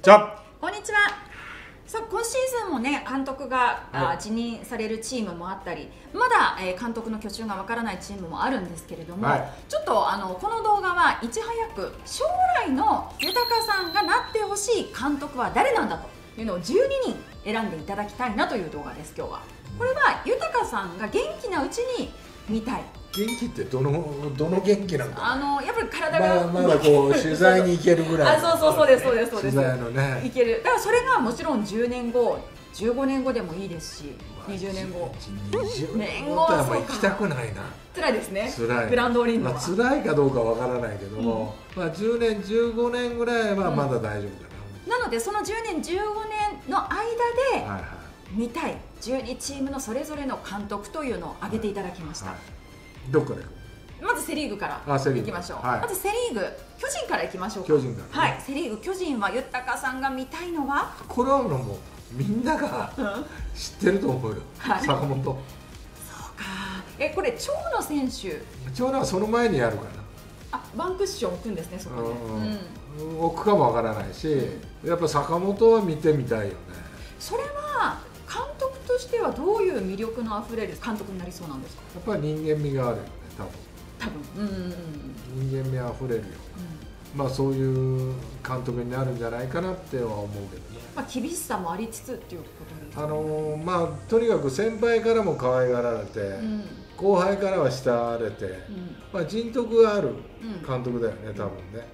じゃあ。こんにちは。さあ今シーズンもね監督が、はい。あ辞任されるチームもあったりまだ、えー監督の去就がわからないチームもあるんですけれども、はい。ちょっとあのこの動画はいち早く将来の豊さんがなってほしい監督は誰なんだというのを12人選んでいただきたいなという動画です今日は。これは豊さんが元気なうちに見たい元気ってどのどの元気なんだ？あのやっぱり体がまだまだこう 取材に行けるぐらいあそうそうそうですそうですそうです。取材のいねける。だからそれがもちろん10年後15年後でもいいですし20年後20年後年後ってあんまそうか。行きたくないな。辛いですね。辛い。グランドオリンドまあは、辛いかどうかわからないけども、まあ10年15年ぐらいはまだ大丈夫かな。のでその10年15年の間な、ではいはい。見たい12チームのそれぞれの監督というのを挙げていただきました、はいどっからまずセ・リーグからあセリーグ。いきましょう、はい。まずセ・リーグ巨人からいきましょうか。巨人から。ねはいセ・リーグ巨人は豊さんが見たいのは？これはもうみんなが知ってると思うよ、はい。坂本。そうか。えこれ長野選手。長男はその前にやるかあワンクッション置くんですねそな、こに、うん。うん、置くかもわからないし、やっぱ坂本は見てみたいよね。それはしてはどういう魅力のあふれる監督になりそうなんですか？やっぱり人間味があるよね多多分。うんうんうんうん。分人間味あふれるよ。まあそういう監督になるんじゃないかなっては思うけどね。まあ、厳しさもありつつっていうことですあのーまあとにかく先輩からも可愛がられて、うん。後輩からは慕われて、うん。まあ、人徳があるうん。監督だよね多分ね、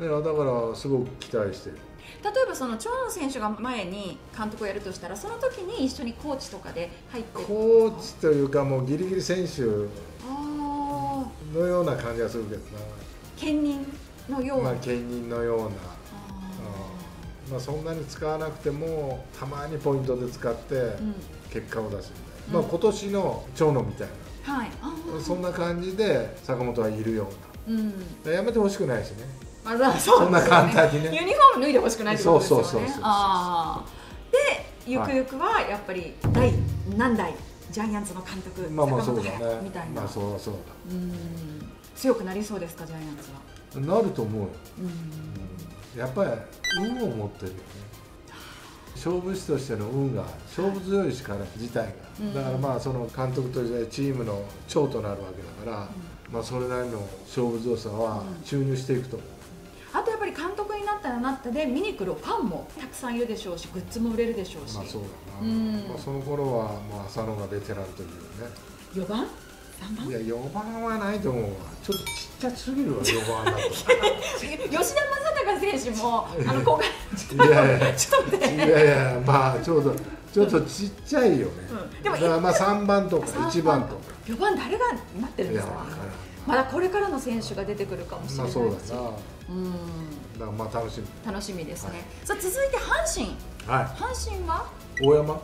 だからすごく期待してる例えばその長野選手が前に監督をやるとしたらその時に一緒にコーチとかで入ってコーチというかもうギリギリ選手のような感じがするけど兼任のような、な、まあ、兼任のような、あまあ、そんなに使わなくてもたまにポイントで使って結果を出すみたいな、うん。まあ、今年の長野みたいはい。そんな感じで坂本はいるよううん。なやめてほしくないしねあそうそうそんな簡単にね。ユニフォーム脱いでほしくないってことですよね。そうそうそうでゆくゆくはやっぱり第何代ジャイアンツの監督まあまあそうだ隼みたいな、ねまあそうそううん。強くなりそうですかジャイアンツは？だなると思うよ、うん。うん。やっぱり運を持ってるよね。勝負師としての運が勝負強い力自体うん。がだからまあその監督としてチームの長となるわけだから、まあそれなりの勝負強さはうん。注入していくと思う、あとやっぱり監督になったらなったで見に来るファンもたくさんいるでしょうしグッズも売れるでしょうし、まあそうだな、うんまあ、その頃はまあ浅野がベテランというね。4番？3番？いや4番はないと思うわ。ちょっとちっちゃすぎるわ4番だと。吉田正尚選手もあの今回いやいやちょっと待っていやいやまあちょうどちょっとちっちゃいよね、うん。でもだからまあ3番とか1番。とか。4番誰がなってるんいですか？やわからん。まだこれからの選手が出てくるかもしれないし、まあそうだな。うんだからまあ楽しみ。楽しみですね、はい。さあ続いて阪神。はい。阪神は、大山。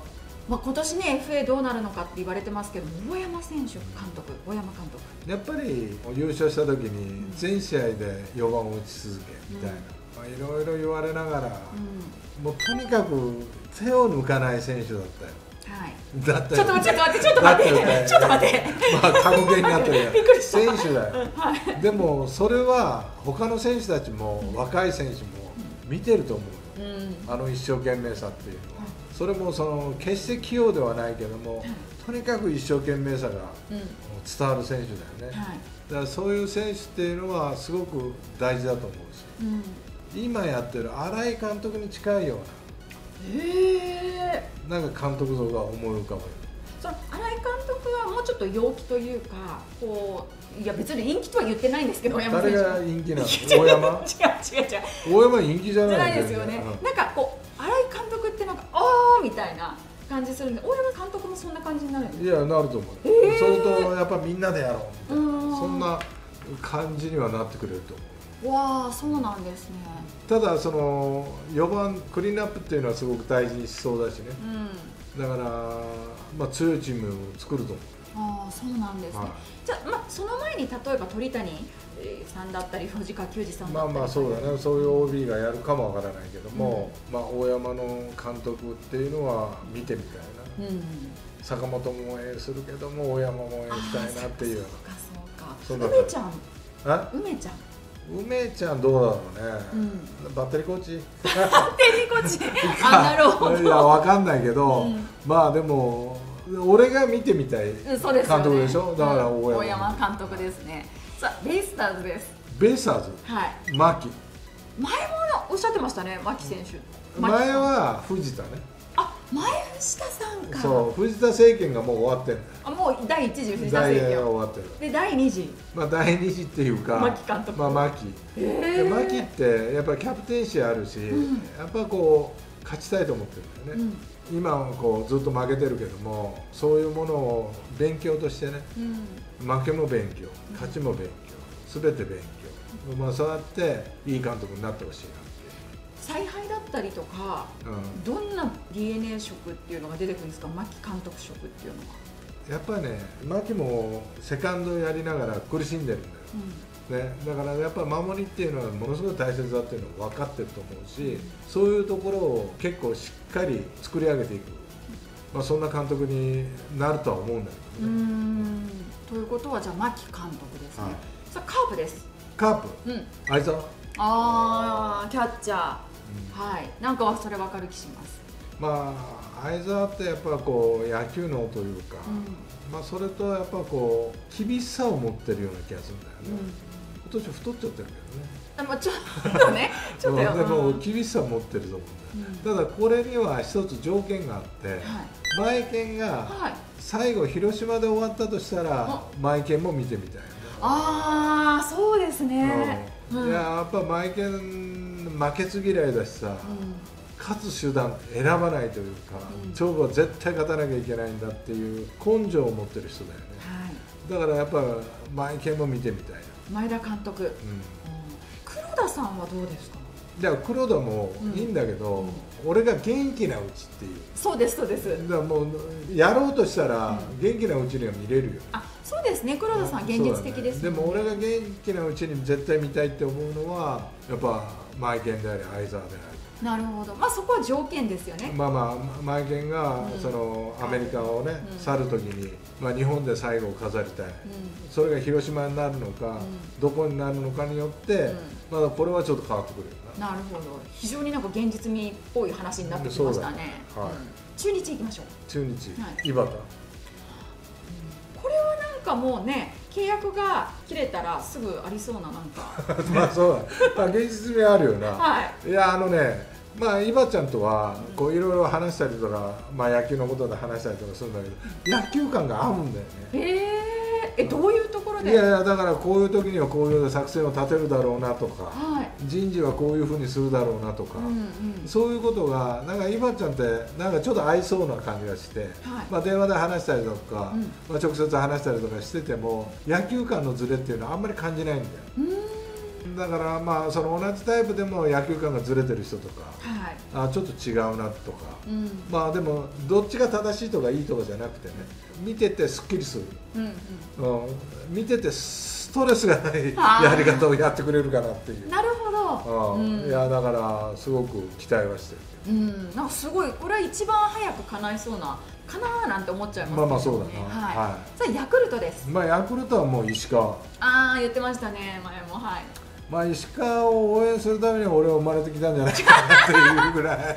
まあ、今年ね FA どうなるのかって言われてますけど大山選手監督。大山監督。やっぱり優勝した時に全試合で4番を打ち続けみたいな、まあ、いろいろ言われながら、うもうとにかく手を抜かない選手だったよ。んはい。だったちょっと待ってちょっと待ってちょっと待って。ちょっと待って。まあ過去形になってるよびっくりした。選手だよ。はい。でもそれは他の選手たちも若い選手も見てると思うよ。うん。あの一生懸命さっていうのは。それもその決して器用ではないけどもとにかく一生懸命さがうん。伝わる選手だよね。はい。だからそういう選手っていうのはすごく大事だと思うしうん。今やってる新井監督に近いよへえうななんか監督像が思い浮かぶよその新井監督はもうちょっと陽気というかこういや別に陰気とは言ってないんですけど大山選誰手が陰気なの？大 山違う違う違う。大山？陰気じゃないじゃないですよね、なんかこう新井監督ってなんかああみたいな感じするんで大山監督もそんな感じになるんですうんいやなると思う、へー。それとやっぱみんなでやろうみたいな。うん。そんな感じにはなってくれると思うわあそうなんですね。ただその4番クリーンアップっていうのはすごく大事にしそうだしね。うん。だから、まあ、強いチームを作ると。思ああそうなんですね、はい。じゃあ、まあ、その前に例えば鳥谷えーさんだったり藤川球児さんだったりまあまあそうだね。そういう OB がやるかもわからないけども、まあ、大山の監督っていうのは見てみたいな。うん坂本も応援するけども大山も応援したいなっていうそうかそうか。梅ちゃん。梅ちゃん梅ちゃんどうだろうね、うん。バッテリーコーチ？手にこっちあなるほど。いやわかんないけど、うん。まあでも俺が見てみたい監督でしょ？だからうん大大山,、山監督ですね。さあベイスターズです。ベイスターズ。はい。牧。前もおっしゃってましたね牧選手。牧前は藤田ね。あ前藤田さんか。そう藤田政権がもう終わってんだよ。あもう第一次藤田大政権が。終わってる。で第二次。まあ第二次っていうか牧監督。まあ牧。牧ってやっぱりキャプテンシーあるし、ん。やっぱこう勝ちたいと思ってるんだよね、今はこうずっと負けてるけどもそういうものを勉強としてねうん。負けも勉強勝ちも勉強全て勉強、まあ、そうやっていい監督になってほしい采配だったりとかう、どんな DNA 色っていうのが出てくるんですか？牧監督色っていうのは、うん、やっぱりね牧もセカンドやりながら苦しんでるんだよ。ね、だからやっぱ守りっていうのはものすごい大切だっていうのは分かってると思うしそういうところを結構しっかり作り上げていく、まあ、そんな監督になるとは思うんだけうどね、ん。ということはじゃあ牧監督ですね、はい。さあカープです。カープ。うん。相沢、あーキャッチャーはい。なんかはそれ分かる気します。まあ相沢ってやっぱこう野球脳というか、うまあ、それとやっぱこう厳しさを持ってるような気がするんだよね、うん。今年太っちゃってるけでもちょっとね ちょっとでもうん。厳しさを持ってると思うんだよ、うん。ただこれには一つ条件があって、はい。マイケンがはい。最後広島で終わったとしたらあ。マイケンも見てみたいああそうですね。うん。うん。いややっぱマイケン負けず嫌いだしさ、うん。勝つ手段選ばないというか、うん。勝負は絶対勝たなきゃいけないんだっていう根性を持ってる人だよね。はい。だからやっぱマイケンも見てみたいな、前田監督、うん。うん。黒田さんはどうですか？だから黒田もいいんだけど、うん。俺が元気なうちっていう。そうですそうです。だからもうやろうとしたらうん。元気なうちには見れるよ、あそうですね。黒田さん現実的です、そうだね。でも俺が元気なうちに絶対見たいって思うのはやっぱマイケンであり相沢であなるほどまあそこは条件ですよねまあまあマイケンがそのアメリカをねうん去る時に、まあ、日本で最後を飾りたいうんそれが広島になるのか、んどこになるのかによって、まだこれはちょっと変わってくるよななるほど非常になんか現実味っぽい話になってきましたね、ねはいうん中日行きましょう中日、はい井端かもうね契約が切れたらすぐありそうななんか。まあそうだ、まあ、現実味あるよな、はい。いやあのねまあイバちゃんとはこういろいろ話したりとか、まあ、野球のことで話したりとかするんだけど野球感が合うんだよね。えー、えどういうところで？いやいやだからこういう時にはこういう作戦を立てるだろうなとかはい。人事はこういうふうにするだろうなとか、うんうん。そういうことがなんかイバちゃんってなんかちょっと合いそうな感じがして、まあ、電話で話したりとか、うん。まあ、直接話したりとかしてても野球感のズレっていうのはあんまり感じないんだよだからまあその同じタイプでも野球感がずれてる人とかはい。あちょっと違うなとかうん。まあでもどっちが正しいとかいいとかじゃなくてね見ててすっきりする、うんうん。うん、見ててストレスがないやり方をやってくれるかなっていう。なるほど、うん。うん。いやだからすごく期待はしてる。うん、なんかすごいこれは一番早く叶いそうなかなーなんて思っちゃいますけどまあまあそうだな。はい、はさあヤクルトです。まあヤクルトはもう石川。ああ言ってましたね前も。はいまあ石川を応援するために俺は生まれてきたんじゃないかなっていうぐらい。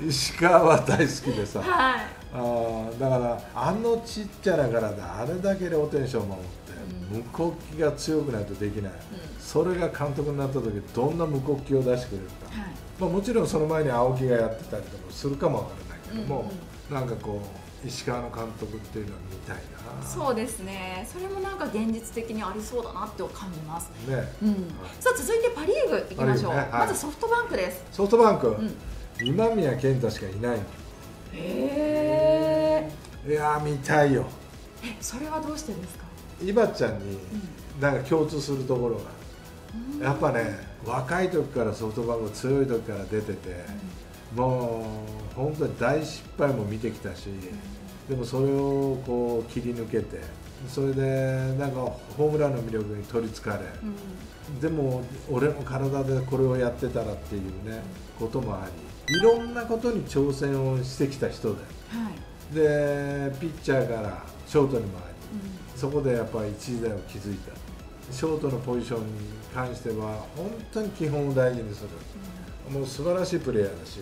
石川は大好きでさ。はい。あーだからあのちっちゃな体であれだけローテンションを守って、うん。無国旗が強くないとできない、うそれが監督になった時どんな無国旗を出してくれるか、はい。まあ、もちろんその前に青木がやってたりとかするかもわからないけども、うん。なんかこう石川の監督っていうのは見たいな。そうですね。それもなんか現実的にありそうだなって感じます、ね。うん、さあ続いてパ・リーグいきましょう、ねはい。まずソフトバンクです。ソフトバンク、うん。今宮健太しかいないの。へいやー見たいよ。えそれはどうしてですか、イバちゃんになんか共通するところが。うん。やっぱね若い時からソフトバンク強い時から出てて、もう本当に大失敗も見てきたし、でもそれをこう切り抜けてそれでなんかホームランの魅力に取りつかれ、うん。でも俺の体でこれをやってたらっていうねこともありいろんなことに挑戦をしてきた人だよはい。でピッチャーからショートに回りうん。そこでやっぱり一時代を築いたショートのポジションに関しては本当に基本を大事にする、もう素晴らしいプレーヤーだし、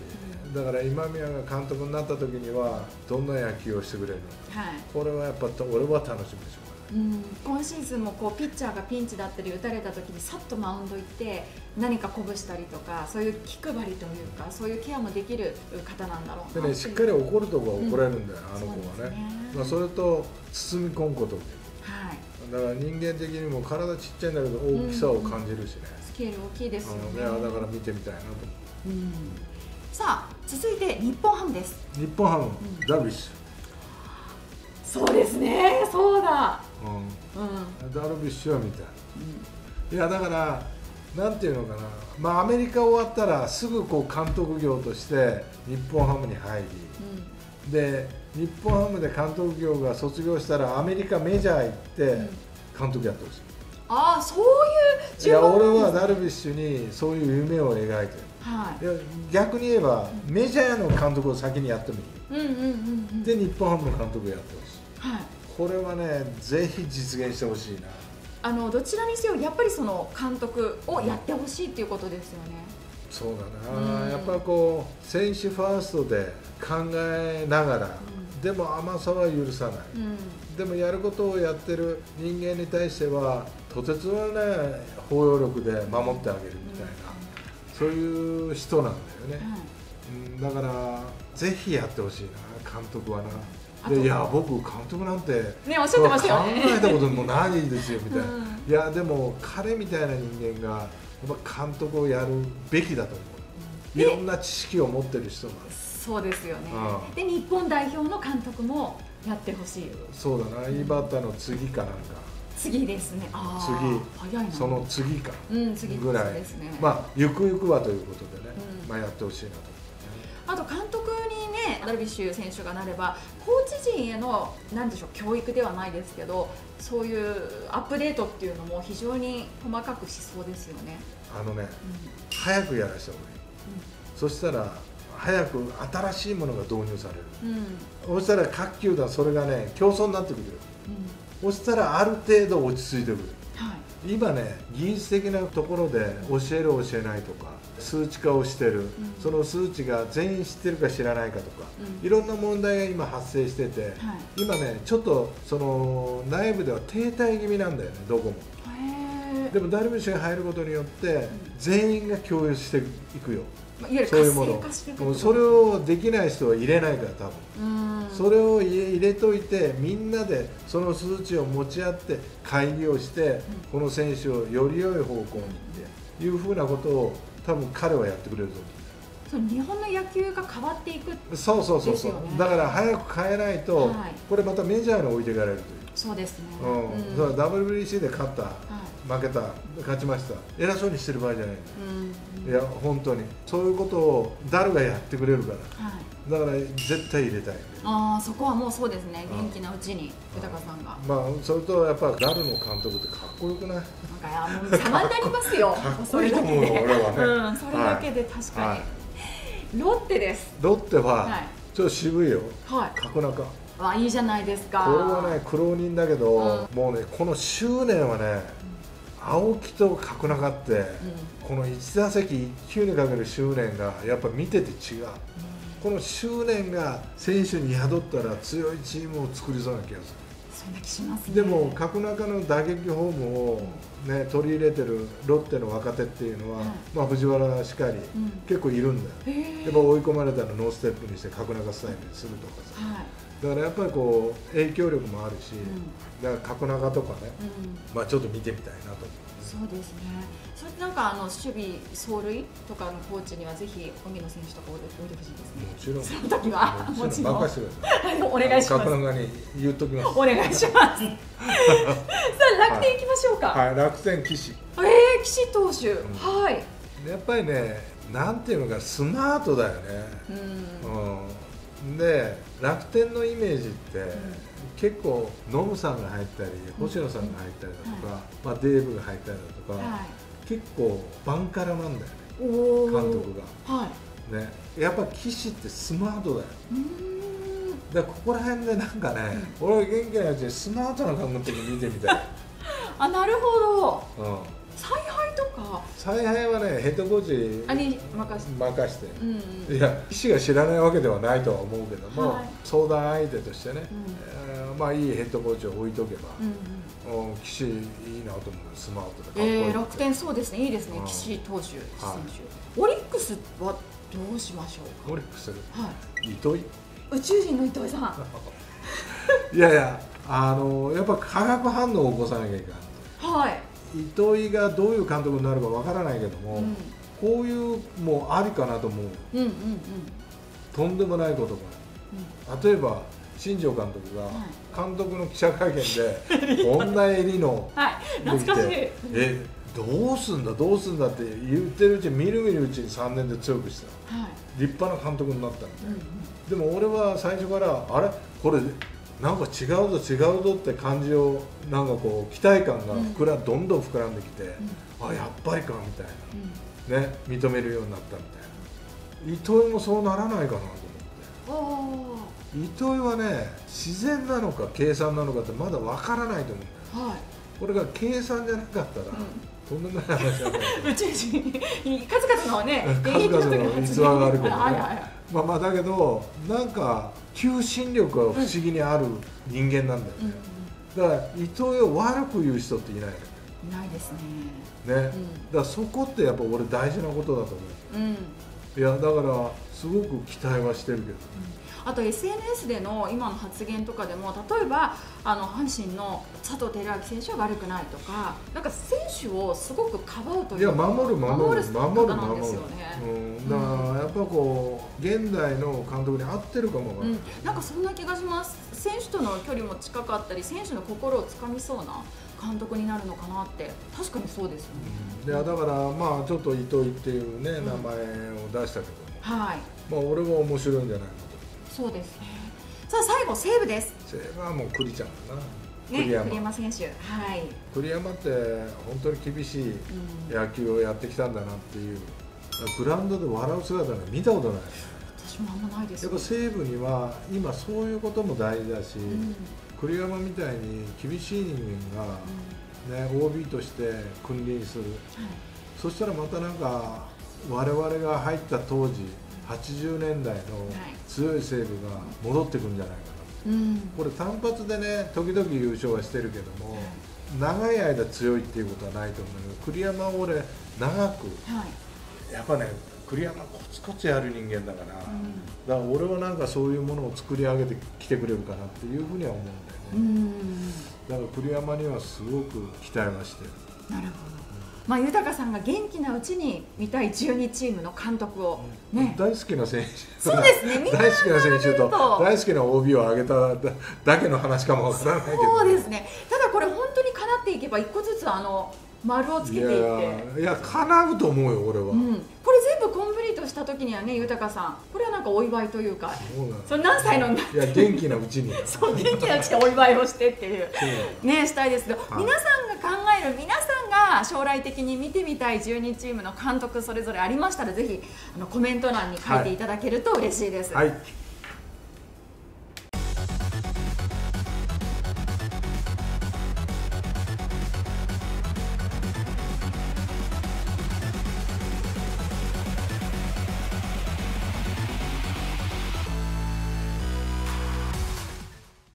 だから今宮が監督になった時にはどんな野球をしてくれるのか、はい。これはやっぱ俺は楽しみでしょう。ん、今シーズンもこうピッチャーがピンチだったり打たれた時にさっとマウンド行って何か鼓舞したりとかそういう気配りというかそういうケアもできる方なんだろうなでねしっかり怒るとこは怒れるんだよ、あの子はね。ね。まあ、それと包み込むことだから人間的にも体ちっちゃいんだけど大きさを感じるしね、スケール大きいですよね。だから見てみたいなと。思ううんさあ続いて日本ハムです。日本ハム、ん。ダルビッシそうですね。そうだ。ュ、うん。うん、ダルビッシュは見たい。いやだからなんていうのかな、まあ、アメリカ終わったらすぐこう監督業として日本ハムに入り。で日本ハムで監督業が卒業したらアメリカメジャー行って監督やってほしい、ああそういういや俺はダルビッシュにそういう夢を描いてる。はい。逆に言えばメジャーの監督を先にやってもいい。うんうんうんうん。で日本ハムの監督やってほしいはい。これはねぜひ実現してほしいな。あのどちらにせよやっぱりその監督をやってほしいっていうことですよね。そうだな、うん。やっぱこう選手ファーストで考えながら、でも甘さは許さない、うん。でもやることをやってる人間に対してはとてつもない包容力で守ってあげるみたいな、そういう人なんだよね、はいうん、だからぜひやってほしいな監督はな。でいや僕監督なんてねおっしゃってましたよね。考えたこともないですよみたいな、うん。いやでも彼みたいな人間がやっぱ監督をやるべきだと思う。いろんな知識を持ってる人がそうですよね。うん。で日本代表の監督もやってほしい。そうだな、いいバッターの次かなんか。次ですね。あー早いな。その次か。うん次ぐらい、ですね。まあゆくゆくはということでね、うん。まあやってほしいなとあと監督にねダルビッシュ選手がなればコーチ陣へのなんでしょう教育ではないですけどそういうアップデートっていうのも非常に細かくしそうですよね。あのねう早くやらせた方がい。い、そしたら早く新しいものが導入される。んうん。そしたら各球団それがね競争になってくる。うん。そしたらある程度落ち着いてくる。はい。今ね技術的なところで教える教えないとか数値化をしてる、ん。その数値が全員知ってるか知らないかとか、うん。いろんな問題が今発生してて、はい。今ねちょっとその内部では停滞気味なんだよねどこも。へでもダルビッシュが入ることによって全員が共有していくよいわゆるそういうもの。それをできない人は入れないから多分。うん。それを入れといてみんなでその数値を持ち合って会議をして、この選手をより良い方向にっていうふうなことを多分彼はやってくれるとそう日本の野球が変わっていく。思うそうそうそう。そう、だから早く変えないと、はい。これまたメジャーに置いていかれるそうですね。という、うんうんだから WBC で勝ったはい負けた勝ちました。偉そうにしてる場合じゃない、うん。いや本当に。そういうことを誰がやってくれるからはい。だから絶対入れたい。ああそこはもうそうですね。うん。元気なうちに豊さんが。まあそれとやっぱダルの監督ってかっこよくない？なんかいやもう様になりますよ。かっこいいと思うよそれだけで俺はね。うんそれだけで確かに、はい。ロッテです。ロッテははい。ちょっと渋いよ。はい。角中。こあいいじゃないですか。れはね苦労人だけど、うもうねこの執念はね青木と角中って、うんこの1打席1球にかける執念がやっぱ見てて違う。この執念が選手に宿ったら強いチームを作りそうな気がすそんな気しますね。るでも角中の打撃フォームを、ね、取り入れてるロッテの若手っていうのは、はい。まあ、藤原しかり、うん。結構いるんだよ。やっぱ追い込まれたらノーステップにして角中スタイルにするとかさ。はいだからやっぱりこう影響力もあるし、うだから角中とかね、うん。まあ、ちょっと見てみたいなと思そうですね。それなんかあの守備走塁とかのコーチにはぜひ荻野選手とか置いてほしいですね。うもちろん。その時はもちろん。任せてくださいお願いします。角中に言っときます。お願いします。さあ楽天行きましょうか。はい。楽天岸ええ岸投手、ん。はい。やっぱりねなんていうのかスマートだよね、うん。うん、で楽天のイメージって、結構ノムさんが入ったり星野さんが入ったりだとか、まあ、デーブが入ったりだとか、は結構バンカラなんだよね。監督が。はい。ねやっぱ岸ってスマートだよ。うーん。だからここら辺でなんかね、俺は元気なうちにスマートな監督見てみたい。あなるほど。うん、采配とか。采配はねヘッドコーチあに任せて。任して、うんうん。いや医師が知らないわけではないとは思うけども、はい。相談相手としてね、うん。えーまあいいヘッドコーチを置いとけば、うんうん。いいなと思うスマートでかっこいいえー、楽天そうですね。いいですね。うん。岸投手選手、はい。オリックスはどうしましょうオリックスかはい。糸井？宇宙人の糸井さん。いやいやあのやっぱ化学反応を起こさなきゃいけないはい、糸井がどういう監督になるかわからないけども、うん、こういうもうありかなと思う。うんうんうん。とんでもないことが。例えば新庄監督が監督の記者会見でこんな襟のはい。懐かしい。えどうすんだどうすんだって言ってるうちにみるみるうちに3年で強くした。はい、立派な監督になったみたいうんうん、でも俺は最初からあれ？これなんか違うぞ違うぞって感じをなんかこう期待感が膨ら、どんどん膨らんできて、あやっぱりかみたいなね認めるようになったみたいな。糸井もそうならないかなと思って。糸井はね自然なのか計算なのかってまだわからないと思う。んだよーはい、これが計算じゃなかったら、とんでもない話だと思う宇宙人数々のね 数々の逸話があるけどねまあまあだけどなんか求心力が不思議にある人間なんだようんね、だから糸井を悪く言う人っていないのようん、ないですね。ね、だからそこってやっぱ俺大事なことだと思う。ん、うん。ういやだからすごく期待はしてるけど。あと SNS での今の発言とかでも例えばあの阪神の佐藤輝明選手は悪くないとかなんか選手をすごくかばうといういや守る守るる守る守るですよね、うん、だからやっぱこう現代の監督に合ってるかもわからないうん、なんかそんな気がします。選手との距離も近かったり選手の心をつかみそうな監督になるのかなって確かにそうですよね、いやだからまあちょっと糸井っていうね、ん。名前を出したけはい。どもまあ俺は面白いんじゃないかそうですね。さあ最後西武です。とそれはもう栗ちゃんだな、ね栗山。栗山選手。はい、栗山って本当に厳しいうん。野球をやってきたんだなっていう。グラウンドで笑う姿なんか見たことない。私もあんまないです。やっぱ西武には今そういうことも大事だし、うんうん栗山みたいに厳しい人間が、ね、OB として君臨する。はい。そしたらまたなんか我々が入った当時80年代の強い西武が戻ってくるんじゃないかな、うん。これ単発でね時々優勝はしてるけども長い間強いっていうことはないと思うけど栗山は俺長くはい。やっぱね栗山コツコツやる人間だから、うんだから俺はなんかそういうものを作り上げてきてくれるかなっていうふうには思うんだよね、うんだから栗山にはすごく期待はしてるなるほど。まあ豊さんが元気なうちに見たい12チームの監督をね。大好きな選手そうですね。大好きな選手と大好きな OB を上げただだけの話かもわからないけどそうですね。ただこれ本当に叶っていけば一個ずつあの丸をつけていって。いやいや叶うと思うよ俺は、うん、これ全部コンプリートした時にはね豊さん。これはなんかお祝いというか。そうなんそれ何歳のいや元気なうちに。そう元気なうちでお祝いをしてっていう。ねしたいです。けど、はい。皆さんが考える皆さんが将来的に見てみたい12チームの監督それぞれありましたらぜひあのコメント欄に書いていただけると嬉しいです。はい